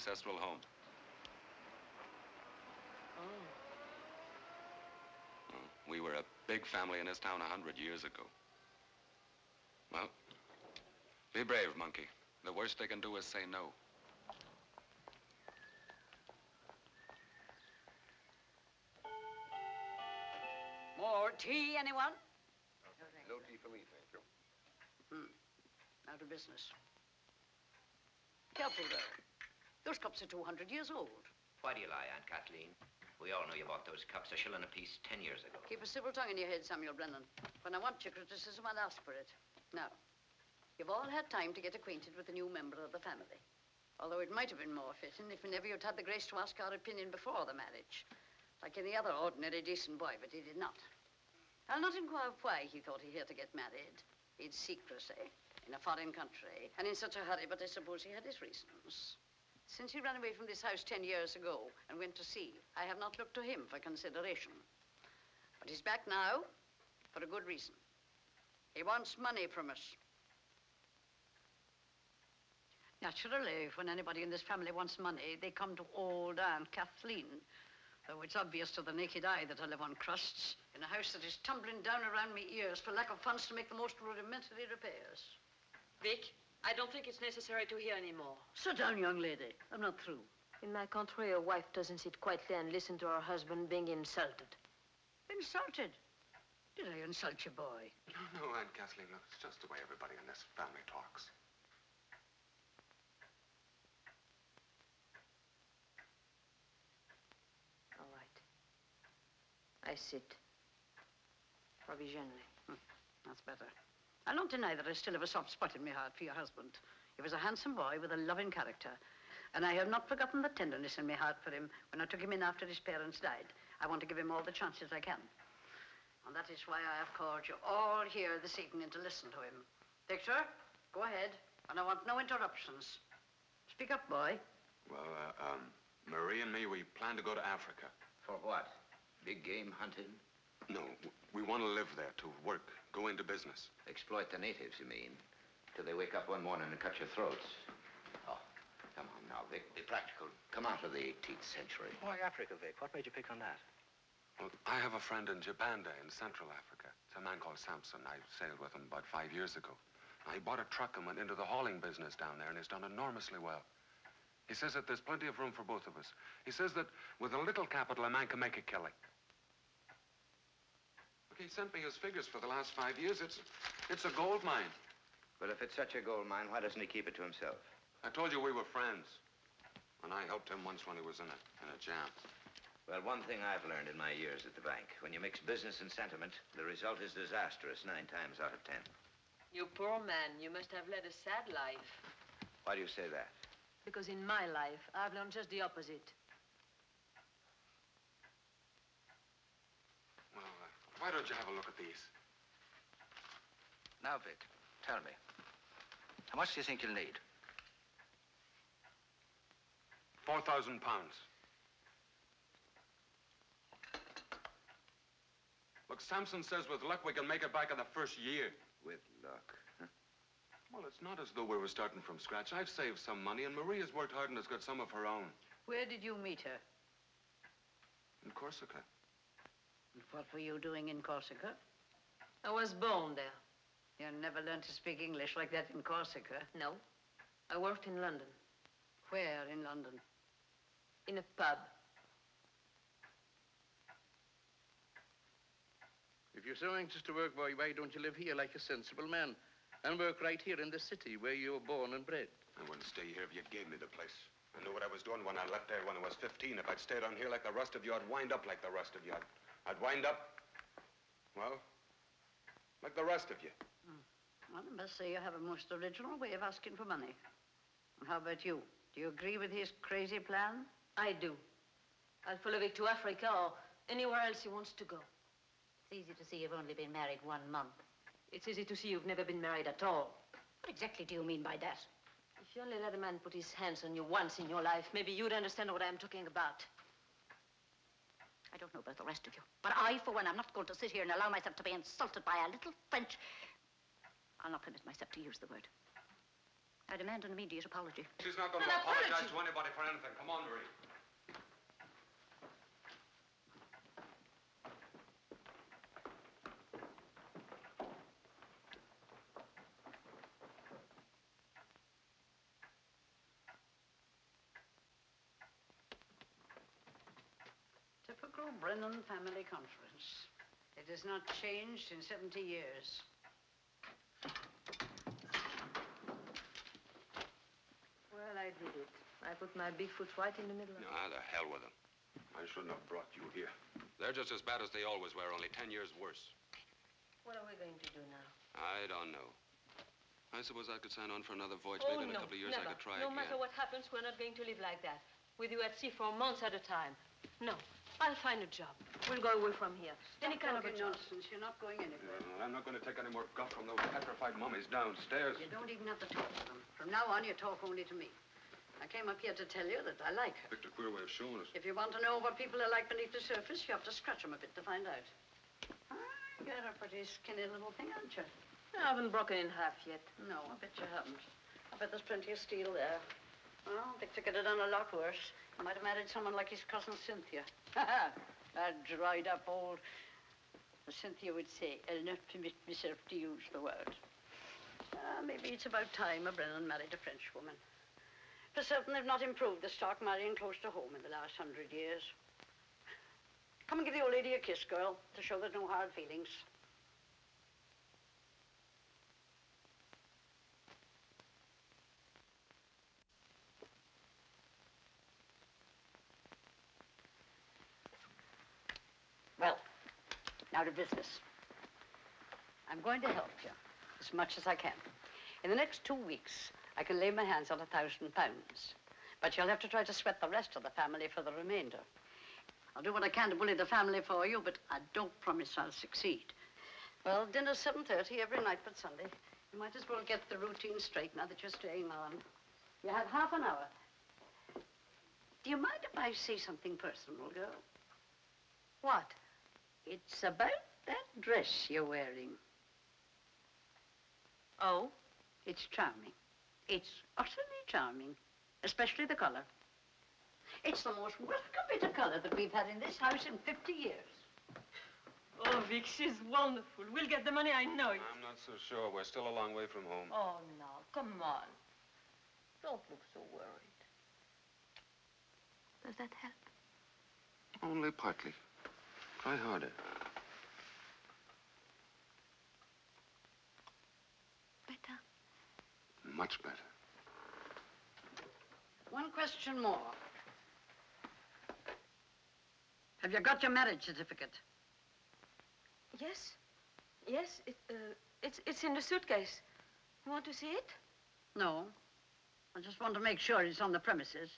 ancestral home. Oh. We were a big family in this town a hundred years ago. Well, be brave, monkey. The worst they can do is say no. More tea, anyone? No tea for me, thank you. Hmm. Out of business. Careful, though. Those cups are 200 years old. Why do you lie, Aunt Kathleen? We all know you bought those cups a shilling apiece ten years ago. Keep a civil tongue in your head, Samuel Brennan. When I want your criticism, I'll ask for it. Now, you've all had time to get acquainted with the new member of the family. Although it might have been more fitting if never you'd had the grace to ask our opinion before the marriage. Like any other ordinary decent boy, but he did not. I'll not inquire why he thought he had to get married. He'd secrecy in a foreign country and in such a hurry, but I suppose he had his reasons. Since he ran away from this house ten years ago and went to sea, I have not looked to him for consideration. But he's back now for a good reason. He wants money from us. Naturally, when anybody in this family wants money, they come to old Aunt Kathleen. Though it's obvious to the naked eye that I live on crusts in a house that is tumbling down around me ears for lack of funds to make the most rudimentary repairs. Vic, I don't think it's necessary to hear any more. Sit down, young lady. I'm not through. In my country, a wife doesn't sit quietly and listen to her husband being insulted. Insulted? Did I insult you, boy? No, no, Aunt Kathleen, look, it's just the way everybody in this family talks. All right. I sit. Provisionally. Hmm, that's better. I don't deny that I still have a soft spot in my heart for your husband. He was a handsome boy with a loving character. And I have not forgotten the tenderness in my heart for him when I took him in after his parents died. I want to give him all the chances I can. And that is why I have called you all here this evening to listen to him. Victor, go ahead. And I want no interruptions. Speak up, boy. Well, uh, um, Marie and me, we plan to go to Africa. For what? Big game hunting? No, we want to live there, to work, go into business. Exploit the natives, you mean? Till they wake up one morning and cut your throats. Oh, come on now, Vic. Be practical. Come out of the 18th century. Why Africa, Vic? What made you pick on that? Well, I have a friend in Jabanda in Central Africa. It's a man called Sampson. I sailed with him about five years ago. Now, he bought a truck and went into the hauling business down there, and he's done enormously well. He says that there's plenty of room for both of us. He says that with a little capital, a man can make a killing. Look, he sent me his figures for the last five years. It's, it's a gold mine. Well, if it's such a gold mine, why doesn't he keep it to himself? I told you we were friends. And I helped him once when he was in a, in a jam. Well, one thing I've learned in my years at the bank when you mix business and sentiment, the result is disastrous nine times out of ten. You poor man, you must have led a sad life. Why do you say that? Because in my life, I've learned just the opposite. Well, uh, why don't you have a look at these? Now, Vic, tell me. How much do you think you'll need? Four thousand pounds. Look, Sampson says with luck we can make it back in the first year. With luck. Well, it's not as though we were starting from scratch. I've saved some money, and Maria's worked hard and has got some of her own. Where did you meet her? In Corsica. And what were you doing in Corsica? I was born there. You never learned to speak English like that in Corsica. No. I worked in London, Where in London? in a pub. If you're so anxious to work, boy, why don't you live here like a sensible man and work right here in the city where you were born and bred? I wouldn't stay here if you gave me the place. I knew what I was doing when I left there when I was 15. If I'd stayed on here like the rest of you, I'd wind up like the rest of you. I'd, I'd wind up, well, like the rest of you. Hmm. Well, I must say you have a most original way of asking for money. And how about you? Do you agree with his crazy plan? I do. I'll follow Vic to Africa or anywhere else he wants to go. It's easy to see you've only been married one month. It's easy to see you've never been married at all. What exactly do you mean by that? If you only let a man put his hands on you once in your life, maybe you'd understand what I'm talking about. I don't know about the rest of you, but I, for one, am not going to sit here and allow myself to be insulted by a little French. I'll not permit myself to use the word. I demand an immediate apology. She's not going An to apologize apology? to anybody for anything. Come on, Marie. Typical Brennan family conference. It has not changed in 70 years. Well, I did it. I put my big foot right in the middle of it. Ah, the hell with them. I shouldn't have brought you here. They're just as bad as they always were, only ten years worse. What are we going to do now? I don't know. I suppose I could sign on for another voyage. oh, Maybe in no, a couple of years never. I could try No again. matter what happens, we're not going to live like that. With you at sea for months at a time. No. I'll find a job. We'll go away from here. Any kind of a job. nonsense. You're not going anywhere. I'm not going to take any more guff from those petrified mummies downstairs. You don't even have to talk to them. From now on, you talk only to me. I came up here to tell you that I like her. Picked a queer way of showing us. If you want to know what people are like beneath the surface, you have to scratch them a bit to find out. Ah, you're a pretty skinny little thing, aren't you? I haven't broken in half yet. No, I bet you haven't. I bet there's plenty of steel there. Well, Victor could have done a lot worse. He might have married someone like his cousin Cynthia. that dried up old... Cynthia would say, I'll not permit myself to use the word. Ah, maybe it's about time a Brennan married a French woman. For certain, they've not improved the stock marrying close to home in the last hundred years. Come and give the old lady a kiss, girl, to show there's no hard feelings. Well, now to business. I'm going to help you as much as I can. In the next two weeks, I can lay my hands on a thousand pounds. But you'll have to try to sweat the rest of the family for the remainder. I'll do what I can to bully the family for you, but I don't promise I'll succeed. Well, dinner's 7.30 every night but Sunday. You might as well get the routine straight now that you're staying on. You have half an hour. Do you mind if I say something personal, girl? What? It's about that dress you're wearing. Oh? It's charming. It's utterly charming, especially the color. It's the most welcome bit of color that we've had in this house in 50 years. Oh, Vic, she's wonderful. We'll get the money, I know it. I'm not so sure. We're still a long way from home. Oh, now, come on. Don't look so worried. Does that help? Only partly. Try harder. Better. Much better. One question more. Have you got your marriage certificate? Yes. Yes, it, uh, it's, it's in the suitcase. You want to see it? No. I just want to make sure it's on the premises.